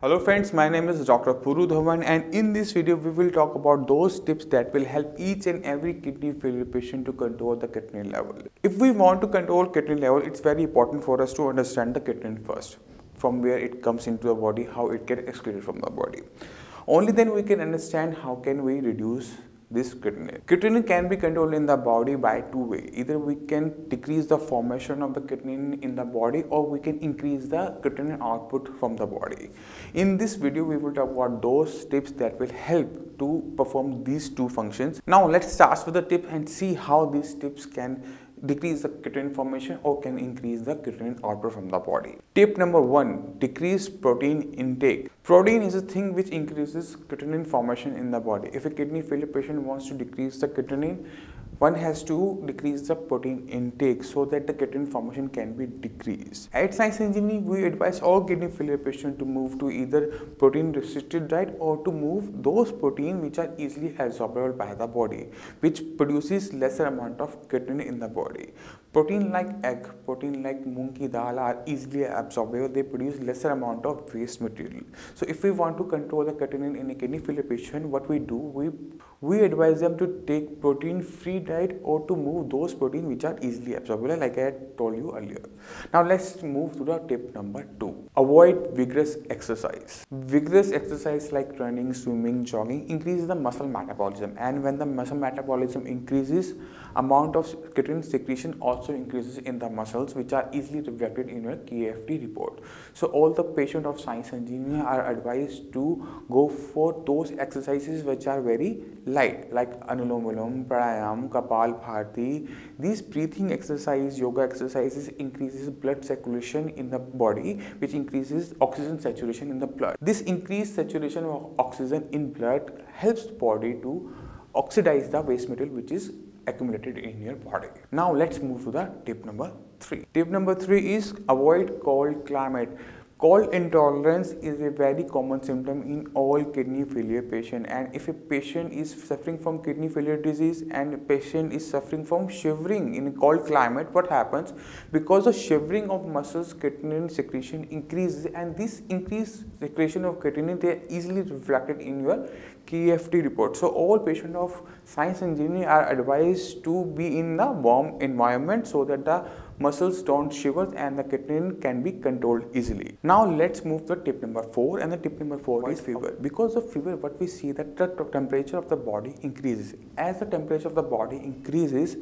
Hello friends, my name is Dr. Puru Dhawan and in this video we will talk about those tips that will help each and every kidney failure patient to control the creatinine level. If we want to control creatinine level, it's very important for us to understand the creatinine first, from where it comes into the body, how it gets excreted from the body. Only then we can understand how can we reduce this creatinine. Creatinine can be controlled in the body by two ways. Either we can decrease the formation of the creatinine in the body or we can increase the creatinine output from the body. In this video, we will talk about those tips that will help to perform these two functions. Now let's start with the tip and see how these tips can decrease the creatinine formation or can increase the creatinine output from the body. Tip number one, decrease protein intake. Protein is a thing which increases creatinine formation in the body. If a kidney failure patient wants to decrease the creatinine, one has to decrease the protein intake so that the creatinine formation can be decreased. At Sai Sanjeevani, we advise all kidney failure patients to move to either protein restricted diet or to move those protein which are easily absorbable by the body, which produces lesser amount of creatinine in the body. Protein like egg, protein like moong ki dal are easily absorbable. They produce lesser amount of waste material. So if we want to control the creatinine in a kidney failure patient, what we do, we we advise them to take protein free diet or to move those protein which are easily absorbable like I told you earlier. Now let's move to the tip number 2. Avoid vigorous exercise. Vigorous exercise like running, swimming, jogging increases the muscle metabolism and when the muscle metabolism increases amount of creatine secretion also increases in the muscles which are easily reflected in your KFT report. So all the patient of Sai Sanjeevani are advised to go for those exercises which are very light like Anulom Vilom, Pranayam, Kapal Bhati. These breathing exercise, yoga exercises increases blood circulation in the body which increases oxygen saturation in the blood. This increased saturation of oxygen in blood helps the body to oxidize the waste material which is accumulated in your body. Now let's move to the tip number 3. Tip number 3 is avoid cold climate. Cold intolerance is a very common symptom in all kidney failure patient and if a patient is suffering from kidney failure disease and a patient is suffering from shivering in a cold climate what happens because of shivering of muscles creatinine secretion increases and this increased secretion of creatinine they are easily reflected in your KFT report. So all patients of Sai Sanjeevani are advised to be in the warm environment so that the muscles don't shiver and the creatinine can be controlled easily. Now let's move to tip number 4 and the tip number 4 is fever. Because of fever what we see that the temperature of the body increases. As the temperature of the body increases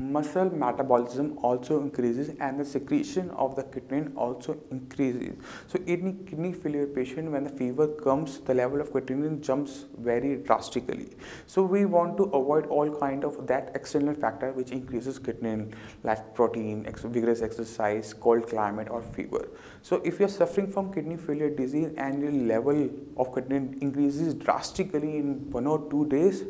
muscle metabolism also increases and the secretion of the creatinine also increases. So in kidney failure patient when the fever comes the level of creatinine jumps very drastically. So we want to avoid all kind of that external factor which increases creatinine like protein, ex vigorous exercise, cold climate or fever. So if you are suffering from kidney failure disease and your level of creatinine increases drastically in one or two days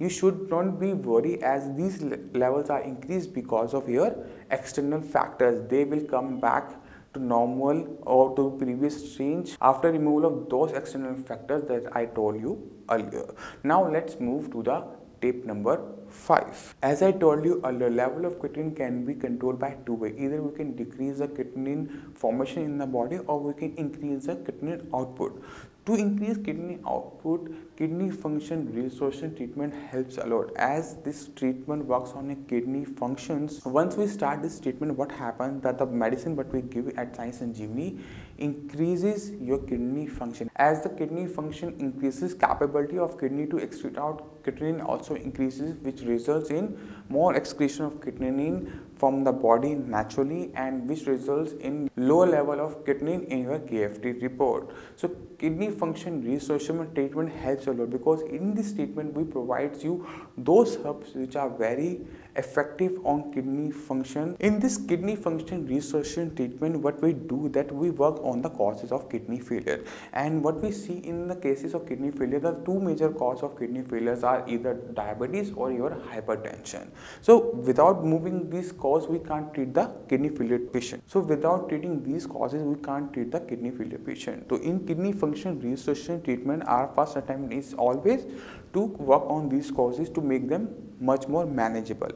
you should not be worried as these levels are increased because of your external factors they will come back to normal or to previous range after removal of those external factors that I told you earlier. Now let's move to the tip number 5. As I told you earlier, level of creatinine can be controlled by two ways. Either we can decrease the creatinine formation in the body or we can increase the creatinine output. To increase kidney output, kidney function restoration treatment helps a lot as this treatment works on a kidney functions. Once we start this treatment, what happens that the medicine what we give at Sai Sanjeevani increases your kidney function. As the kidney function increases, capability of kidney to excrete out creatinine also increases which results in more excretion of creatinine from the body naturally and which results in lower level of creatinine in your KFT report. So kidney function restoration treatment helps a lot because in this treatment we provide you those herbs which are very effective on kidney function. In this kidney function restoration treatment what we do that we work on the causes of kidney failure and what we see in the cases of kidney failure the two major causes of kidney failures are either diabetes or your hypertension. So without moving these cause we can't treat the kidney failure patient. So without treating these causes we can't treat the kidney failure patient. So in kidney function restoration treatment our first attempt is always to work on these causes to make them much more manageable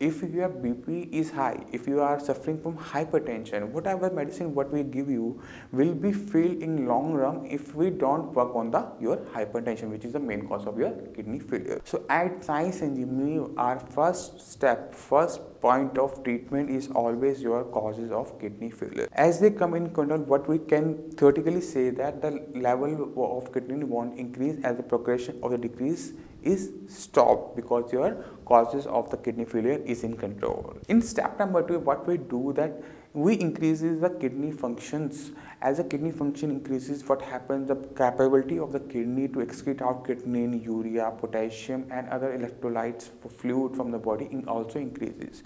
if your bp is high if you are suffering from hypertension whatever medicine what we give you will be failed in long run if we don't work on the your hypertension which is the main cause of your kidney failure. So at Sai Sanjeevani our first step first point of treatment is always your causes of kidney failure. As they come in control what we can theoretically say that the level of kidney won't increase as the progression of the decrease is stopped because your causes of the kidney failure is in control. In step number two, what we do that we increases the kidney functions. As the kidney function increases, what happens, the capability of the kidney to excrete out kidney, urea, potassium and other electrolytes fluid from the body also increases,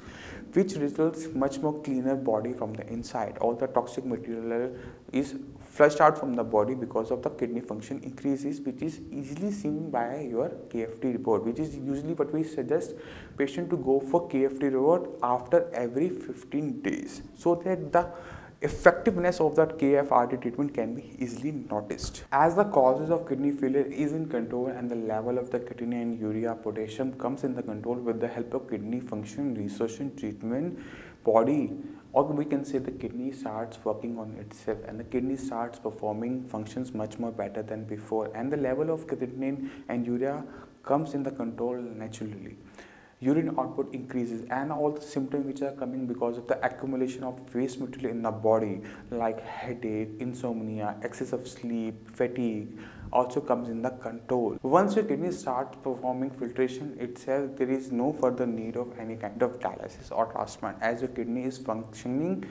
which results much more cleaner body from the inside. All the toxic material is flushed out from the body because of the kidney function increases which is easily seen by your KFT report which is usually what we suggest patient to go for KFT report after every 15 days so that the effectiveness of that KFRT treatment can be easily noticed. As the causes of kidney failure is in control and the level of the creatinine, and urea, potassium comes in the control with the help of kidney function restoration treatment, body or we can say the kidney starts working on itself and the kidney starts performing functions much more better than before. And the level of creatinine and urea comes in the control naturally. Urine output increases and all the symptoms which are coming because of the accumulation of waste material in the body like headache insomnia excess of sleep fatigue also comes in the control. Once your kidney starts performing filtration itself, there is no further need of any kind of dialysis or transplant. As your kidney is functioning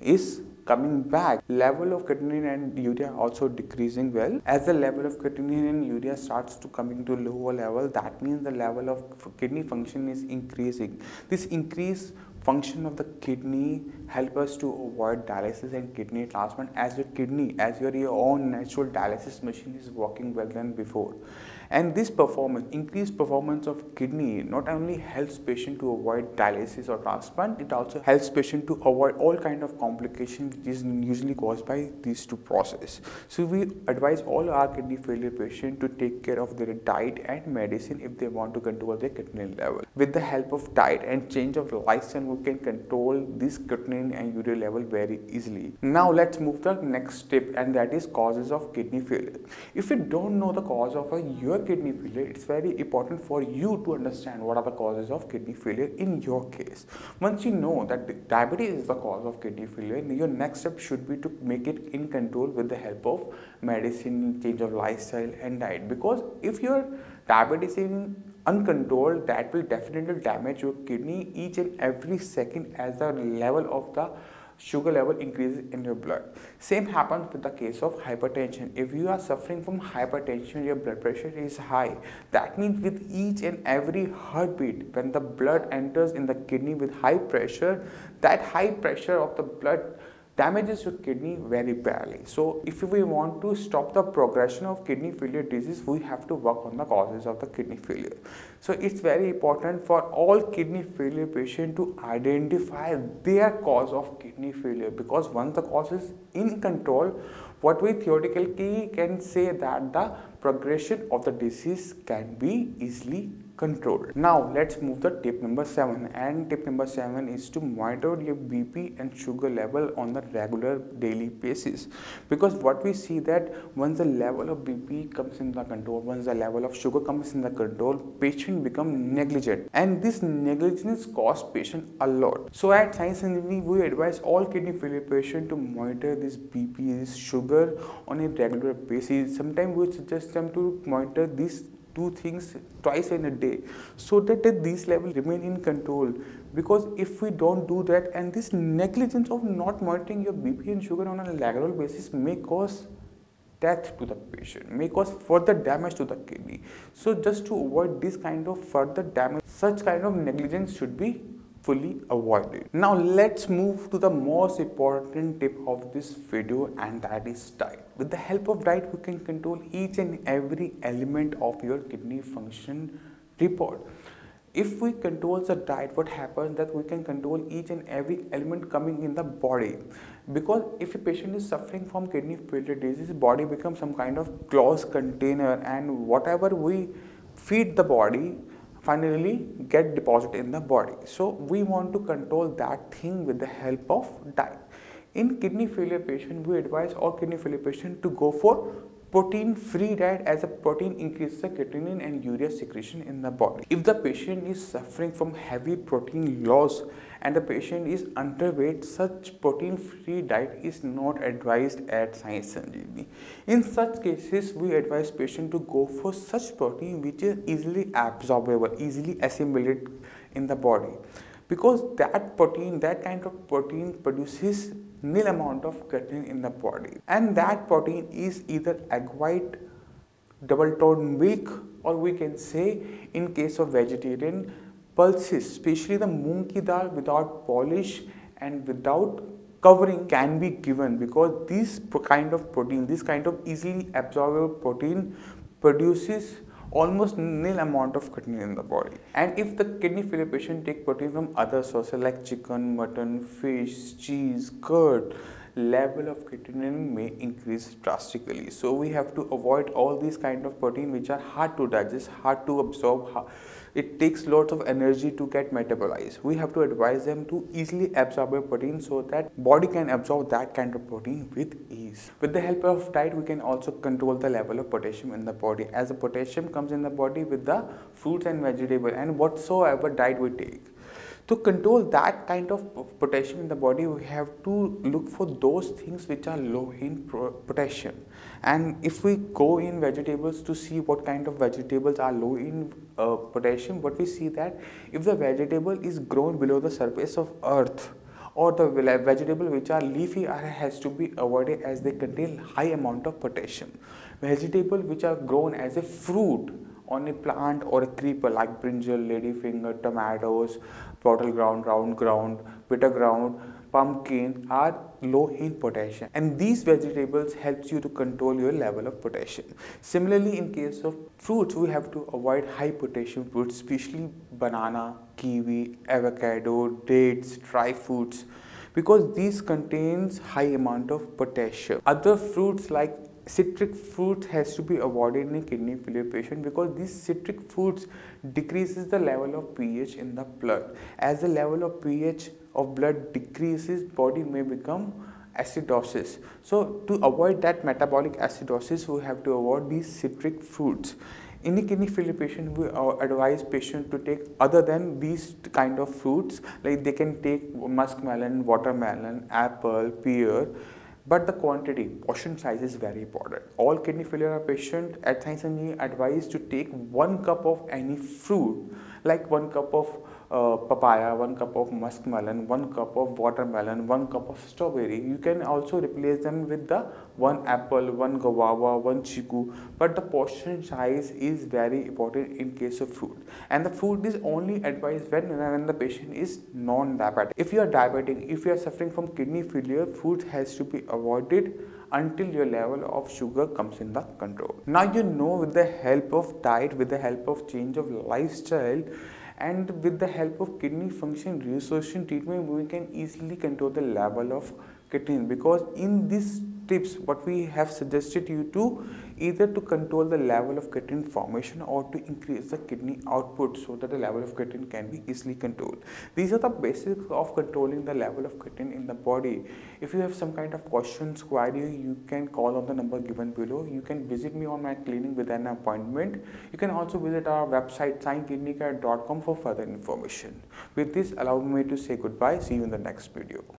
is coming back level of creatinine and urea also decreasing well. As the level of creatinine and urea starts to coming to lower level that means the level of kidney function is increasing. This increase function of the kidney help us to avoid dialysis and kidney transplant as your kidney as your, your own natural dialysis machine is working well than before. And this performance increased performance of kidney not only helps patient to avoid dialysis or transplant it also helps patient to avoid all kind of complications which is usually caused by these two processes so we advise all our kidney failure patient to take care of their diet and medicine if they want to control their kidney level. With the help of diet and change of lifestyle we can control this creatinine and urea level very easily now let's move to the next step and that is causes of kidney failure if you don't know the cause of your kidney failure, it's very important for you to understand what are the causes of kidney failure in your case. Once you know that diabetes is the cause of kidney failure, your next step should be to make it in control with the help of medicine, change of lifestyle and diet. Because if your diabetes uncontrolled, that will definitely damage your kidney each and every second as the level of the sugar level increases in your blood. Same happens with the case of hypertension. If you are suffering from hypertension, your blood pressure is high. That means with each and every heartbeat, when the blood enters in the kidney with high pressure, that high pressure of the blood damages your kidney very badly. So if we want to stop the progression of kidney failure disease, we have to work on the causes of the kidney failure. So it's very important for all kidney failure patient to identify their cause of kidney failure because once the cause is in control, what we theoretically can say that the progression of the disease can be easily controlled. Now let's move the tip number 7 and tip number 7 is to monitor your BP and sugar level on the regular daily basis because what we see that once the level of BP comes in the control, once the level of sugar comes in the control, patient become negligent and this negligence costs patient a lot. So at Sai Sanjeevani we advise all kidney failure patient to monitor this BP, this sugar on a regular basis. Sometimes we suggest them to monitor this two things twice in a day so that these levels remain in control. Because if we don't do that and this negligence of not monitoring your bp and sugar on a regular basis may cause death to the patient may cause further damage to the kidney. So just to avoid this kind of further damage such kind of negligence should be fully avoided. Now let's move to the most important tip of this video and that is diet. With the help of diet we can control each and every element of your kidney function report. If we control the diet what happens that we can control each and every element coming in the body because if a patient is suffering from kidney failure disease body becomes some kind of closed container and whatever we feed the body finally get deposited in the body. So we want to control that thing with the help of diet. In kidney failure patient, we advise all kidney failure patient to go for protein free diet as a protein increases the creatinine and urea secretion in the body. If the patient is suffering from heavy protein loss and the patient is underweight, such protein free diet is not advised at Sai Sanjeevani. In such cases, we advise patient to go for such protein which is easily absorbable, easily assimilated in the body because that protein, that kind of protein produces nil amount of creatinine in the body. And that protein is either egg white double tone milk or we can say in case of vegetarian pulses especially the moong ki dal without polish and without covering can be given. Because this kind of protein this kind of easily absorbable protein produces almost nil amount of creatinine in the body. And if the kidney failure patient take protein from other sources like chicken, mutton, fish, cheese, curd, level of creatinine may increase drastically. So we have to avoid all these kind of protein which are hard to digest, hard to absorb, it takes lots of energy to get metabolized. We have to advise them to easily absorb a protein so that body can absorb that kind of protein with ease. With the help of diet, we can also control the level of potassium in the body as the potassium comes in the body with the fruits and vegetables and whatsoever diet we take to control that kind of potassium in the body we have to look for those things which are low in potassium. And if we go in vegetables to see what kind of vegetables are low in uh, potassium what we see that if the vegetable is grown below the surface of earth or the vegetable which are leafy has to be avoided as they contain high amount of potassium. Vegetable which are grown as a fruit on a plant or a creeper like brinjal, ladyfinger, tomatoes, bottle ground, round ground, bitter ground, pumpkin are low in potassium and these vegetables helps you to control your level of potassium. Similarly in case of fruits we have to avoid high potassium fruits especially banana, kiwi, avocado, dates, dry fruits because these contains high amount of potassium. Other fruits like citric fruit has to be avoided in a kidney failure patient because these citric fruits decreases the level of pH in the blood. As the level of pH of blood decreases, body may become acidosis. So to avoid that metabolic acidosis, we have to avoid these citric fruits. In a kidney failure patient, we advise patient to take other than these kind of fruits, like they can take muskmelon, watermelon, apple, pear, but the quantity, portion size is very important. All kidney failure patient at Sai Sanjeevani advised to take one cup of any fruit, like one cup of papaya, one cup of muskmelon, one cup of watermelon, one cup of strawberry. You can also replace them with the one apple, one guava, one chiku. But the portion size is very important in case of fruit. And the food is only advised when, when the patient is non-diabetic. If you are diabetic, if you are suffering from kidney failure, food has to be avoided until your level of sugar comes in the control. Now you know with the help of diet, with the help of change of lifestyle, and with the help of kidney function restoration treatment we can easily control the level of creatinine because in these tips what we have suggested you to either to control the level of creatine formation or to increase the kidney output so that the level of creatine can be easily controlled. These are the basics of controlling the level of creatine in the body. If you have some kind of questions, query, you can call on the number given below. You can visit me on my clinic with an appointment. You can also visit our website sainkidneycare.com for further information. With this, allow me to say goodbye. See you in the next video.